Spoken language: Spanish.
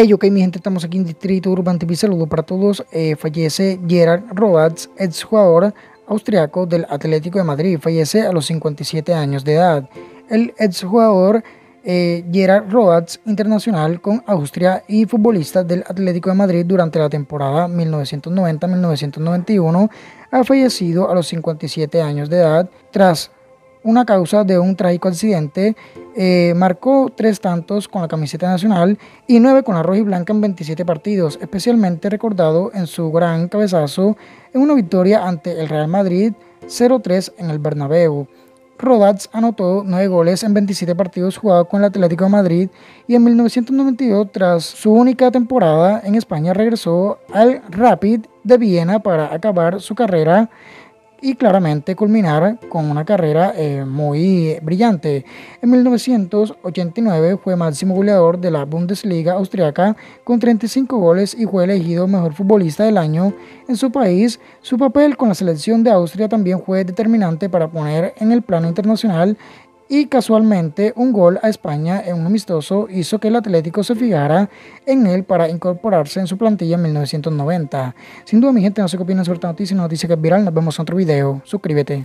Hey, ok, mi gente, estamos aquí en Distrito Urban TV. Saludo para todos. Eh, fallece Gerard Rodatz, exjugador austriaco del Atlético de Madrid. Fallece a los 57 años de edad. El exjugador eh, Gerard Rodatz, internacional con Austria y futbolista del Atlético de Madrid durante la temporada 1990-1991, ha fallecido a los 57 años de edad tras una causa de un trágico accidente. Eh, marcó tres tantos con la camiseta nacional y nueve con la roja y blanca en 27 partidos, especialmente recordado en su gran cabezazo en una victoria ante el Real Madrid 0-3 en el Bernabéu. Rodats anotó nueve goles en 27 partidos jugados con el Atlético de Madrid y en 1992, tras su única temporada en España, regresó al Rapid de Viena para acabar su carrera y claramente culminar con una carrera eh, muy brillante. En 1989 fue máximo goleador de la Bundesliga austriaca con 35 goles y fue elegido mejor futbolista del año en su país. Su papel con la selección de Austria también fue determinante para poner en el plano internacional y casualmente un gol a España en un amistoso hizo que el Atlético se fijara en él para incorporarse en su plantilla en 1990. Sin duda mi gente no sé qué opinan sobre esta noticia, una noticia que es viral, nos vemos en otro video, suscríbete.